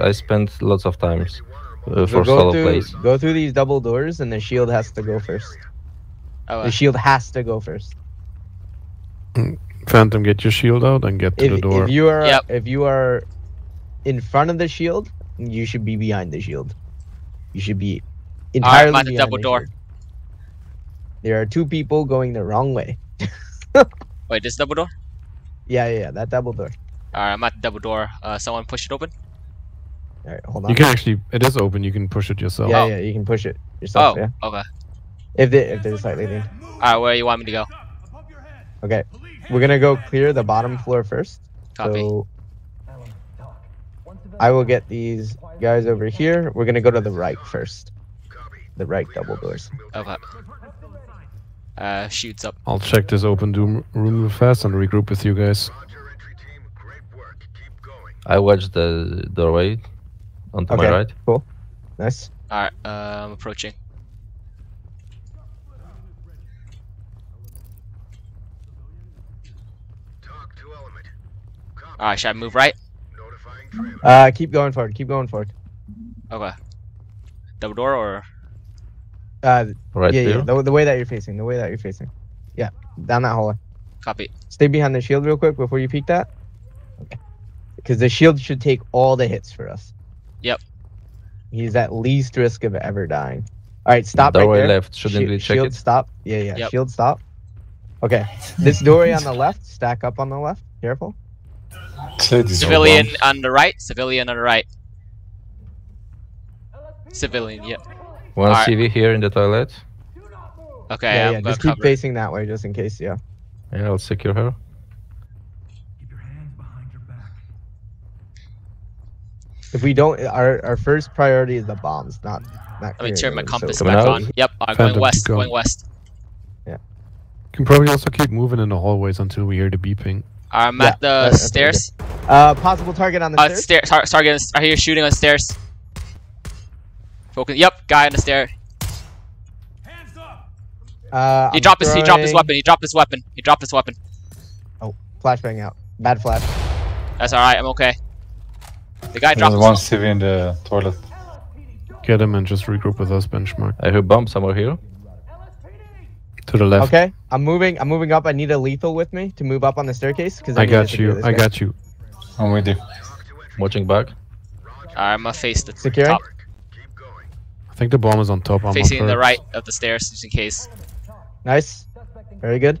I I spent lots of times uh, for go solo through plays. go through these double doors, and the shield has to go first. Oh, The uh, shield has to go first. Phantom, get your shield out and get to If, the door. if you are Yep. if you are in front of the shield, you should be behind the shield. You should be entirely by the behind double the door. shield. There are two people going the wrong way. wait, this double door? Yeah, yeah, yeah that double door. Alright, I'm at the double door. Uh, someone push it open. All right, hold on. you can actually, it is open. You can push it yourself. yeah, Oh. yeah, you can push it yourself. Oh, Yeah, okay. if they if they're slightly lean. Alright, where you want me to go? Okay, we're gonna go clear the bottom floor first. Copy. So I will get these guys over here. We're gonna go to the right first. The right double doors. Okay. Uh, shoots up. I'll check this open doom room real fast and regroup with you guys. I watched the doorway onto my Okay. right. Cool. Nice. Alright, uh, I'm approaching. Alright, should I move right? Uh, keep going forward. Keep going forward. Okay. Double door or? Uh, Right yeah, here. yeah. The, the way that you're facing. The way that you're facing. Yeah, down that hallway. Copy. Stay behind the shield real quick before you peek that. Okay. Because the shield should take all the hits for us. Yep. He's at least risk of ever dying. All right, stop right doorway there. left. Shouldn't Shi- we check shield it? stop. Yeah, yeah. Yep. Shield stop. Okay. This doorway on the left. Stack up on the left. Careful. Say these are Civilian bombs. on the right. Civilian on the right. Civilian. Yep. One Alright. CV here in the toilet. Okay. yeah, I'm yeah. Just keep cover. facing that way, just in case. Yeah. Yeah, I'll secure her. If we don't, our our first priority is the bombs, not not. Let me turn my compass so- back out? on. Yep. I'm Phantom, going west. keep going. Going west. You can probably also keep moving in the hallways until we hear the beeping. I'm Yeah, at the that- that's what we stairs. Uh, possible target on the Uh, stairs. stairs. Tar- target. I hear shooting on the stairs. Focus. Yep. Guy on the stair. Uh, He I'm dropped his. He dropped his weapon. He dropped his weapon. He dropped his weapon. Oh, flashbang out. Bad flash. That's all right. I'm okay. The guy dropped. There's His one CV in the toilet. Get him and just regroup with us, Benchmarch. I hear bomb somewhere here. To the left. Okay, I'm moving. I'm moving up. I need a lethal with me to move up on the staircase because I got you. I got you. I'm with you. Watching back. I'm gonna face the Securing? top. I think the bomb is on top. I'm on Facing the right of the stairs, just in case. Nice. Very good.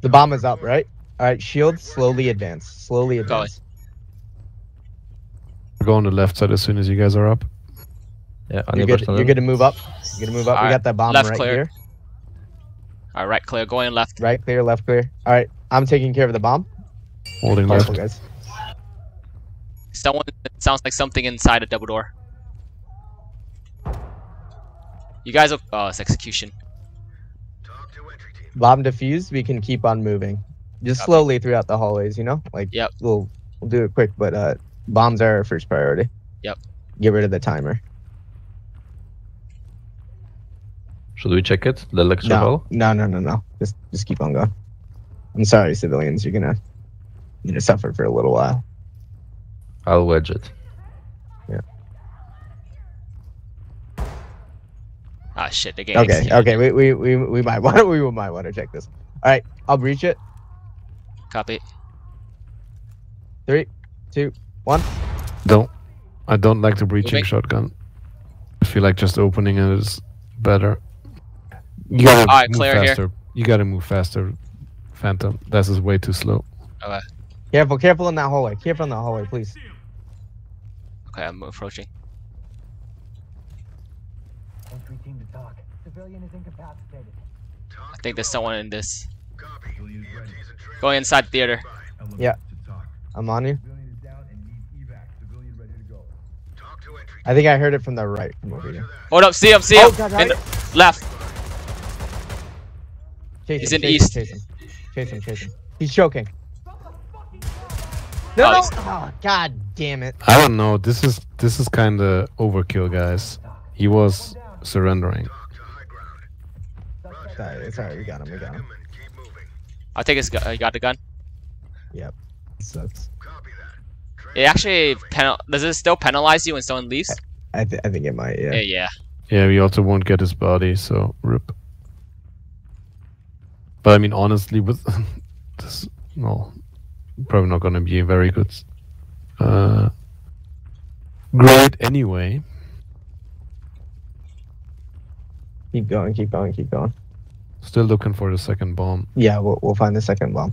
The bomb is up, right? All right. Shield. Slowly advance. Slowly advance. Go on the left side as soon as you guys are up. Yeah, on You're your good. person. You're good to move up. You're gonna move up. we Alright, got that bomb left right clear. here. Alright, right clear. Going left. Right clear. Left clear. All right. I'm taking care of the bomb. Holding Careful, left. guys. Someone it sounds like something inside a double door. You guys are oh it's execution. Bomb defused. We can keep on moving, just Copy. slowly throughout the hallways. You know, like Yep. we'll we'll do it quick, but uh, bombs are our first priority. Yep. Get rid of the timer. Should we check it? The lecture No, hall? no, no, no, no. Just just keep on going. I'm sorry, civilians. You're gonna you're gonna suffer for a little while. I'll wedge it. Yeah. Ah shit, the game. Okay, okay. We we we, we might want we might want to check this. All right, I'll breach it. Copy. Three, two, one. Don't. I don't like the breaching Moving. shotgun. I feel like just opening it is better. You gotta Alright, move clear here. faster. You gotta move faster, Phantom. This is way too slow. Careful, careful in that hallway. Careful in that hallway, please. Okay, I'm approaching. Entry team to talk. Civilian is incapacitated. I think there's someone in this. Going inside the theater. Yeah. I'm on you. I think I heard it from the right from over here. Hold up, see him, see Oh, him. God, In right. the left. Chase He's him, in chase east. Him, chase him. Chase him, chase him. He's choking. No, Oh, no. Oh, God damn it. I don't know. This is this is kind of overkill, guys. He was surrendering. Sorry, it's alright. We got him. We got him. I'll take his gun. You got the gun? Yep. Sucks. It actually penal. Does it still penalize you when someone leaves? I, th- I think it might. Yeah. Yeah, yeah. Yeah, we also won't get his body, so rip. But I mean, honestly, with this, well, probably not gonna be a very good uh, grade anyway. Keep going. Keep going. Keep going. Still looking for the second bomb. Yeah, we'll we'll find the second bomb.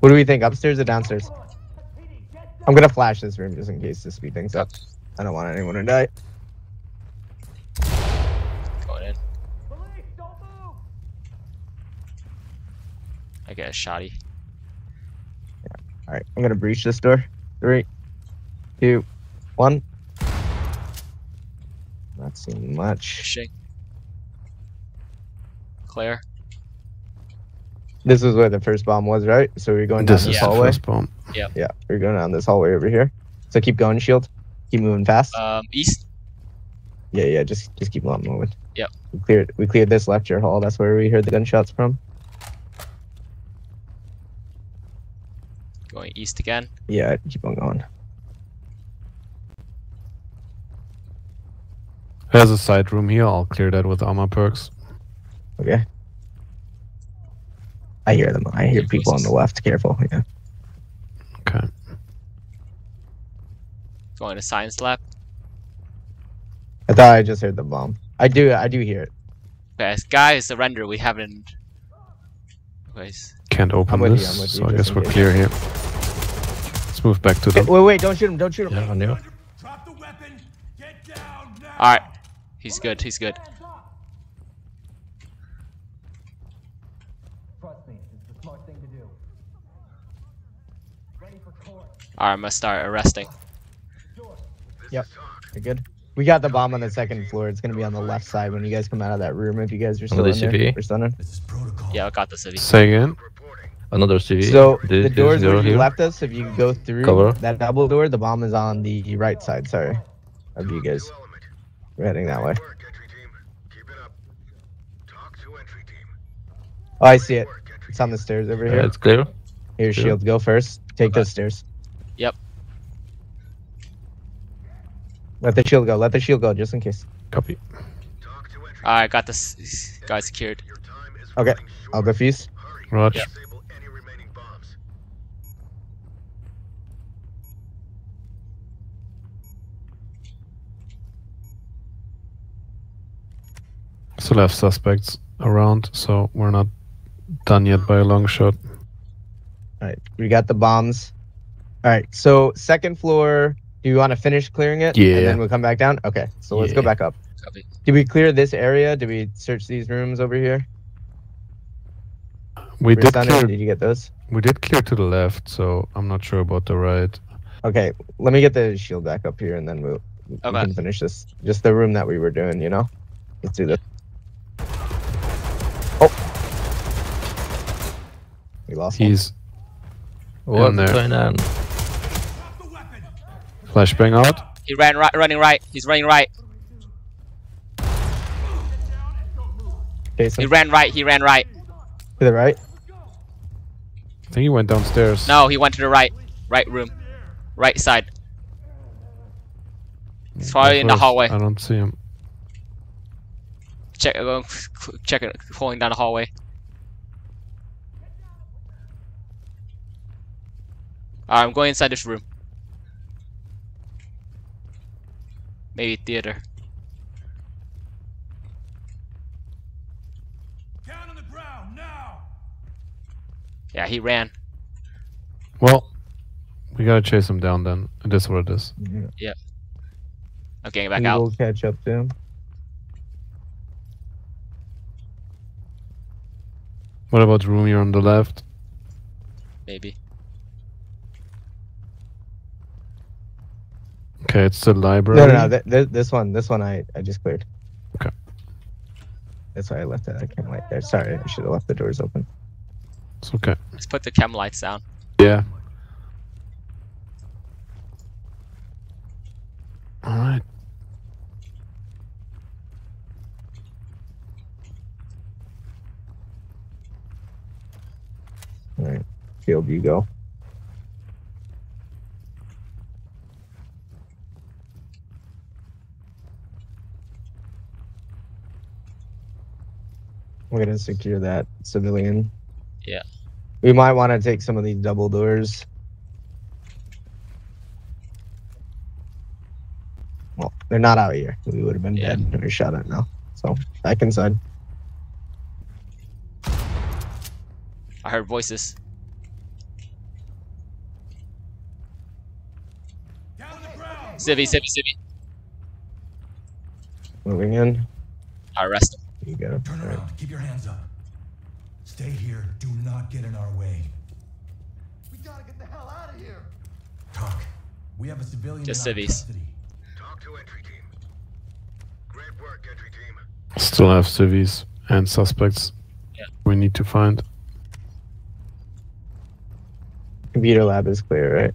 What do we think? Upstairs or downstairs? I'm gonna flash this room just in case to speed things up. I don't want anyone to die. Going in. Police, don't move! I get a shotty. All right, I'm gonna breach this door. Three, two, one. Not seeing much. Fishing. Clear. This is where the first bomb was, right? So we're going down This this is the hallway. first bomb. Yeah, Yeah, we're going down this hallway over here. So keep going, shield. Keep moving fast. Um, east. yeah, yeah. Just just keep on moving. Yep. We cleared we cleared this lecture hall. That's where we heard the gunshots from. Going east again. Yeah, keep on going. There's a side room here. I'll clear that with armor perks. Okay. I hear them. I hear people on the left. Careful. Yeah. Okay. Going to science lab. I thought I just heard the bomb. I do. I do hear it. Okay, guys, surrender. We haven't. Guys, Can't open I'm with you, this, I'm with so I guess we're clear here. Let's move back to the. wait, wait! Don't shoot him! Don't shoot him! Yeah, on you. Drop the weapon! Get down now! all right. He's good. He's good. Hands up! Trust me, it's the smart thing to do. Ready for court. All right, I'm gonna start arresting. Yep, You're good. We got the bomb on the second floor. It's gonna be on the left side when you guys come out of that room. If you guys are still the in there, CV? we're stunning. This protocol. Yeah, I got the city. Say again. Another CV. So This- the doors zero where you left us, if you go through Cover. that double door, the bomb is on the right side. Sorry, of you guys. We're heading that way. Oh, I see it. It's on the stairs over Yeah, here. it's clear. Here's yeah. shield. Go first. Take those stairs. Yep. Let the shield go. Let the shield go, just in case. Copy. All right, got this guy secured. Okay, I'll defuse. Raj. Yep. Still have suspects around, so we're not done yet by a long shot. All right, we got the bombs. All right, so second floor. Do you want to finish clearing it? Yeah. And then we'll come back down. Okay, so let's go back up. Copy. Did we clear this area? Did we search these rooms over here? We did clear. Did you get those? We did clear to the left, so I'm not sure about the right. Okay, let me get the shield back up here, and then we'll we can finish this. Just the room that we were doing, you know. Let's do this. Oh, we lost. one. He's What's there. going on? Drop the weapon! Flashbang out. He ran right, running right. He's running right. Jason, He ran right. He ran right. to the right. I think he went downstairs. No, he went to the right. Right room. Right side. He's mm, probably in the hallway. I don't see him. Check, go, check it. Falling down the hallway. Alright, I'm going inside this room. Maybe theater. Down on the ground, now! Yeah, he ran. Well, we gotta chase him down then. It is what it is. I'm getting back we out. will catch up to him. What about the room here on the left? Maybe. Okay, it's the library. No, no, no. Th- th- this one, this one, I, I just cleared. Okay. That's why I left that. I can't light there. Sorry, I should have left the doors open. It's okay. Let's put the chem lights down. Yeah. All right. All right, field, you go. I'm gonna secure that civilian. Yeah. We might want to take some of these double doors. Well, they're not out here. We would have been Yeah. dead or shot at now. So back inside. I heard voices. Civvy, civvy, civvy. Moving in. I arrest him. You go. Turn Alright. around. Keep your hands up. Stay here. Do not get in our way. We gotta get the hell out of here. Talk. We have a civilian Just civvies. Talk to entry team. Great work, entry team. Still have civvies and suspects. Yeah. We need to find. Computer lab is clear, right?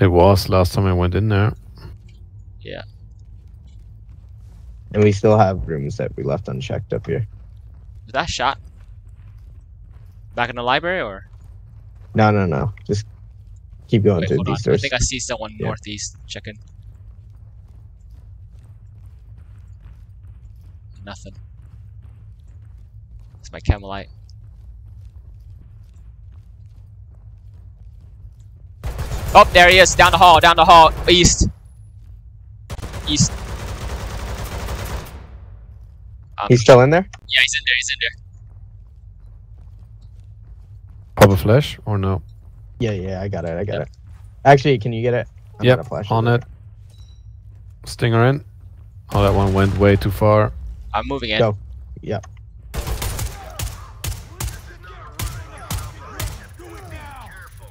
It was last time I went in there. Yeah. And we still have rooms that we left unchecked up here. Was that shot? Back in the library or? No, no, no. Just keep going Wait, to hold on. these I think I see someone Yeah. northeast checking. Nothing. It's my chem light. Oh, there he is. Down the hall. Down the hall. East. East. Um, He's still in there? yeah, he's in there. He's in there. Pop a flash or no? Yeah, yeah, I got it. I got it. Actually, can you get it? I'm Yep, flash on over. it. Stinger in. Oh, that one went way too far. I'm moving in. Go. Yeah.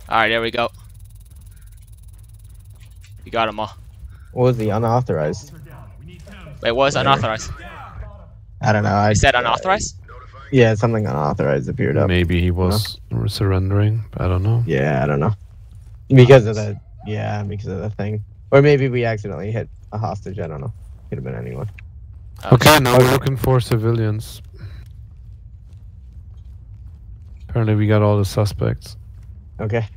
All right, there we go. You got him all. What was the unauthorized? Wait, what was unauthorized? I don't know. I I said unauthorized. Yeah, something unauthorized appeared up. Maybe he was surrendering. I don't know. Yeah, I don't know. Because of the yeah, because of the thing. Or maybe we accidentally hit a hostage. I don't know. Could have been anyone. Okay, now we're looking for civilians. Apparently, we got all the suspects. Okay.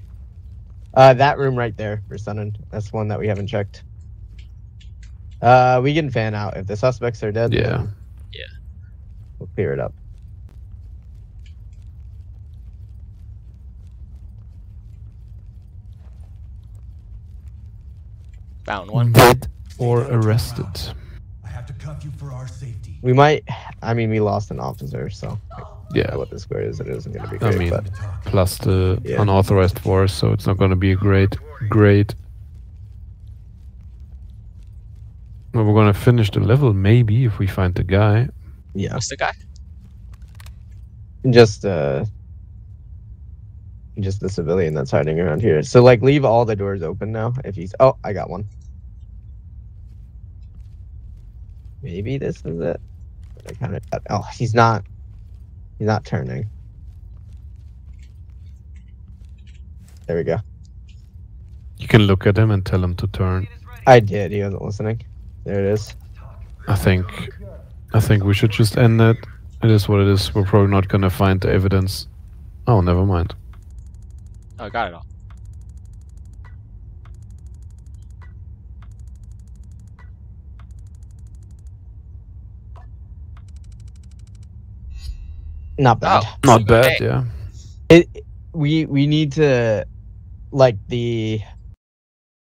Uh, that room right there for Sunnin. That's one that we haven't checked. Uh, we can fan out if the suspects are dead. Yeah. Then Yeah. We'll clear it up. Found one. Dead or arrested. I have to cuff you for our safety. We might. I mean, we lost an officer, so Yeah. what the square is, it isn't going to be I mean- but Plus the Yeah. unauthorized force, so it's not going to be a great, great. Well, we're going to finish the level maybe if we find the guy. Yeah, What's the guy? just uh, just the civilian that's hiding around here. So like, leave all the doors open now. If he's oh, I got one. Maybe this is it. I kind of oh, he's not. He's not turning. There we go. You can look at him and tell him to turn. I did. He wasn't listening. There it is. I think, I think we should just end it. It is what it is. We're probably not going to find the evidence. Oh, never mind. Oh, got it all. Not bad. Oh, Not bad, Hey. yeah. It. We we need to, like the